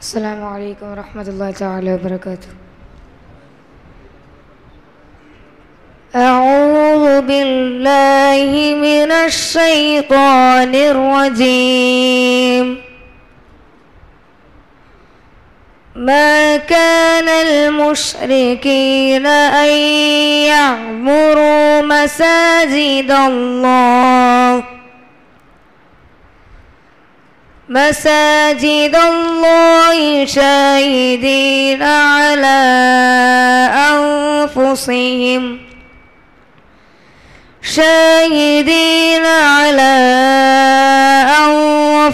السلام عليكم ورحمة الله تعالى وبركاته. أعوذ بالله من الشيطان الرجيم. ما كان المشركين أن يعمروا مساجد الله مساجد الله شاهدين على أنفسهم. شاهدين على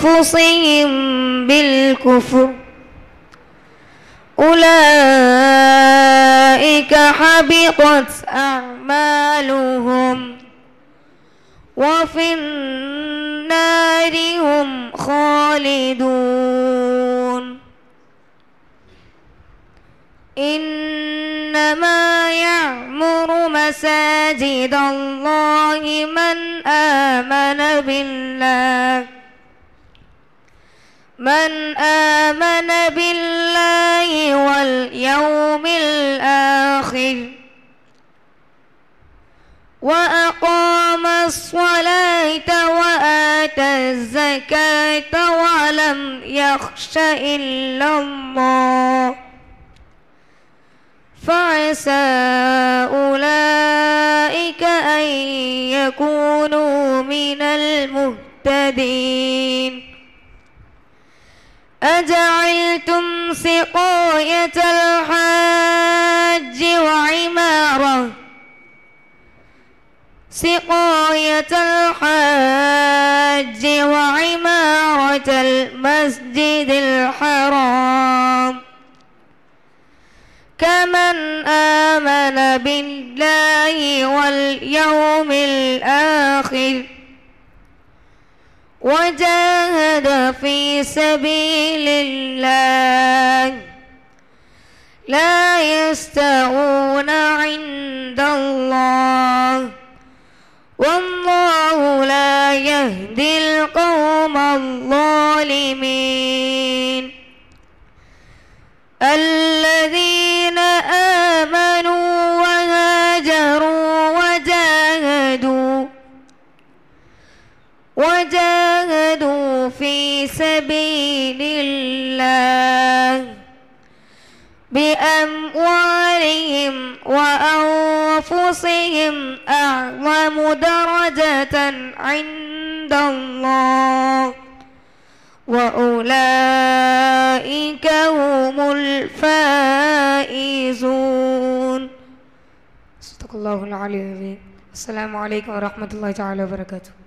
أنفسهم بالكفر. أولئك حبطت أعمالهم. وفي النار هم خالدون إنما يعمر مساجد الله من آمن بالله من آمن بالله واليوم الآخر وأقام الصلاة وآتى الزكاة ولم يخش إلا الله فعسى أولئك أن يكونوا من المهتدين أجعلتم سقاية الحاج وعمارة سقاية الحاج وعمارة المسجد الحرام. كمن آمن بالله واليوم الآخر وجاهد في سبيل الله لا يستوون عند الله والله لا يهدي القوم الظالمين. الذين آمنوا وهاجروا وجاهدوا وجاهدوا في سبيل الله. بأموالهم وأنفسهم أعظم درجة عند الله وأولئك هم الفائزون. صدق الله العلي العظيم. السلام عليكم ورحمة الله تعالى وبركاته.